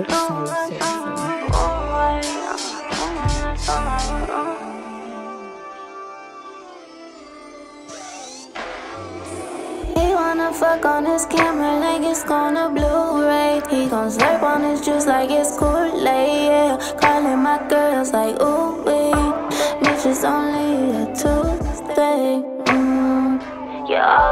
He wanna fuck on his camera like it's gonna Blu-ray. He gon' slurp on his juice like it's Kool-Aid, yeah. Calling my girls like, ooh, wee Bitch, it's only a Tuesday, mm. yeah.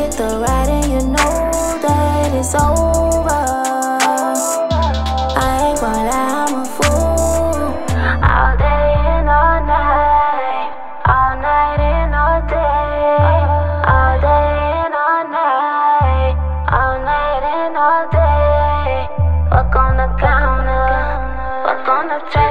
Get the ride and you know that it's over. I ain't gonna lie, I'm a fool. All day and all night. All night and all day. All day all night. All night and all day. On the counter. Fuck on the table,